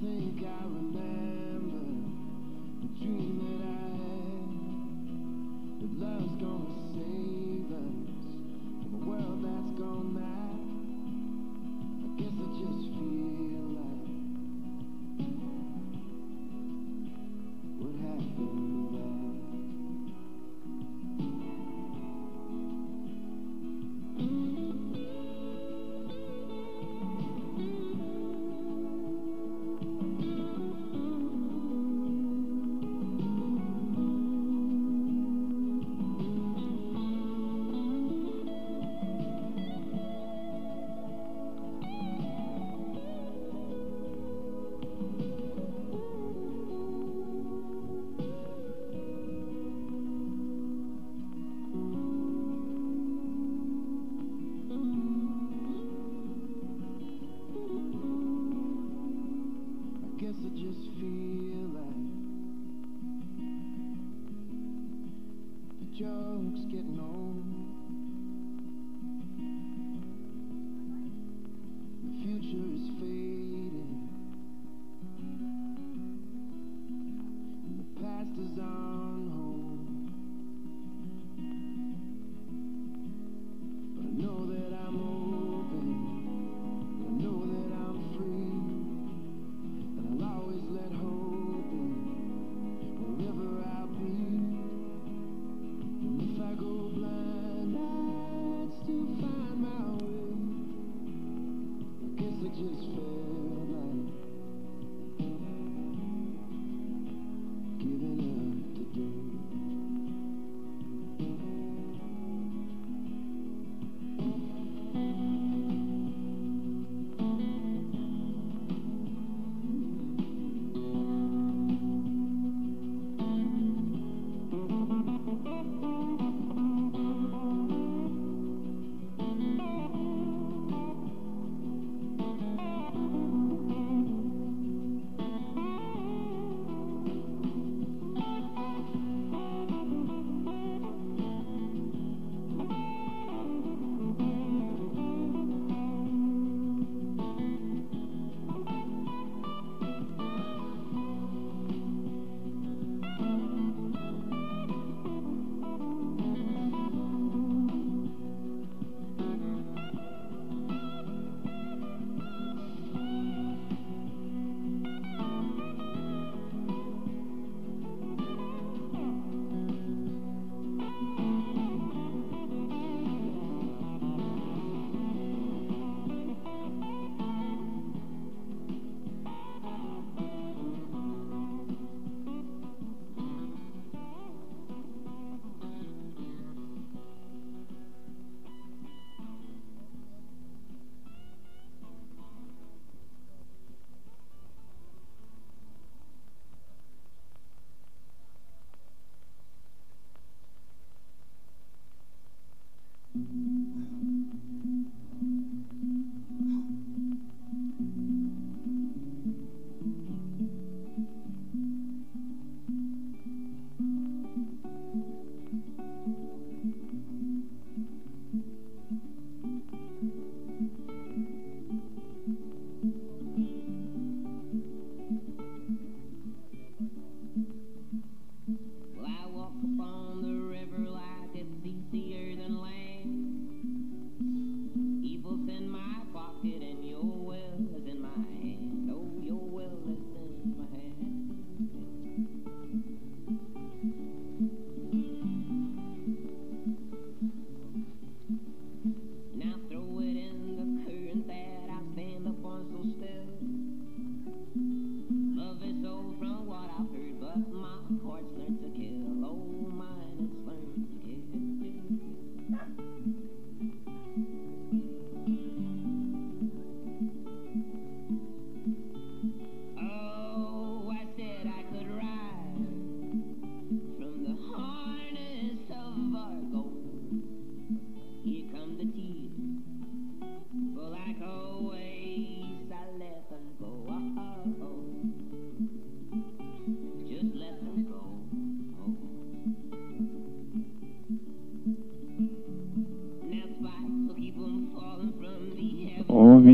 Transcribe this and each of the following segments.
think I remember the dream that I had. That love's gonna save us from a world that's gone mad. I guess I just feel joke's getting old. The future is fading. Just felt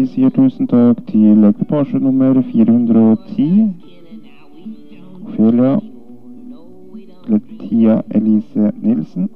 sier tusen takk til ekvipasje nummer 410. Ophelia Letia Elise Nilsen.